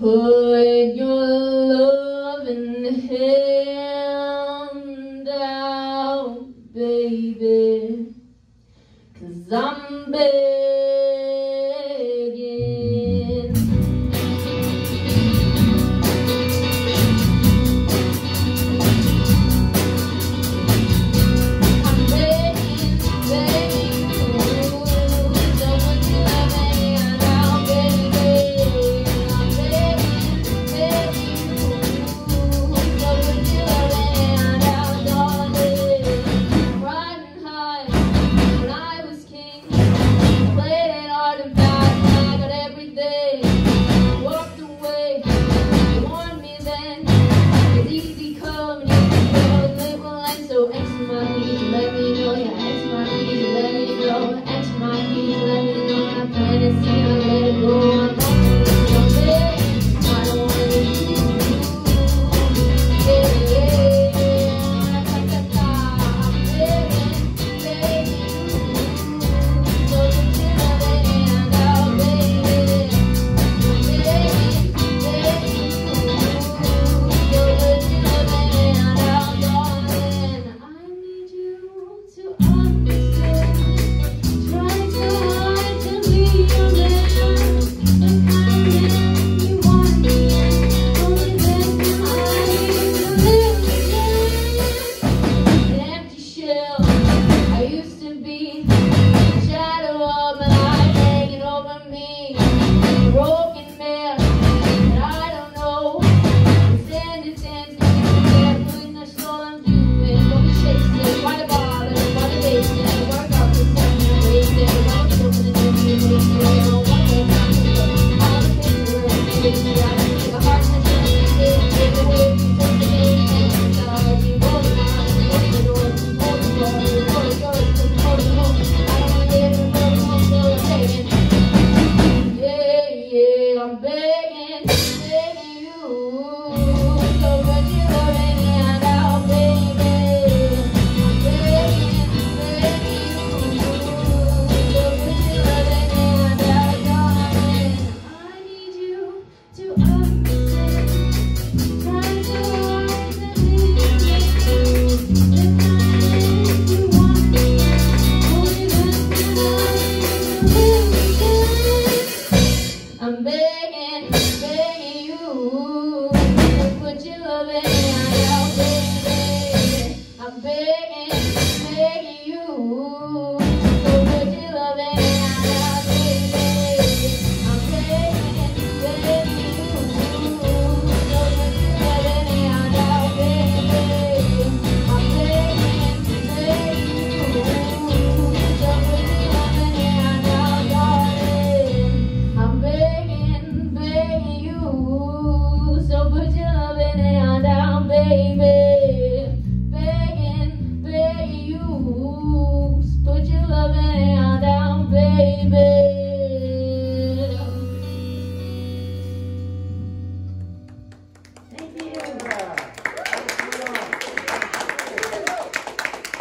Put your loving hand out, baby, cause I'm begging. my let me know your X my let me know X my let me know my fantasy. begging, begging.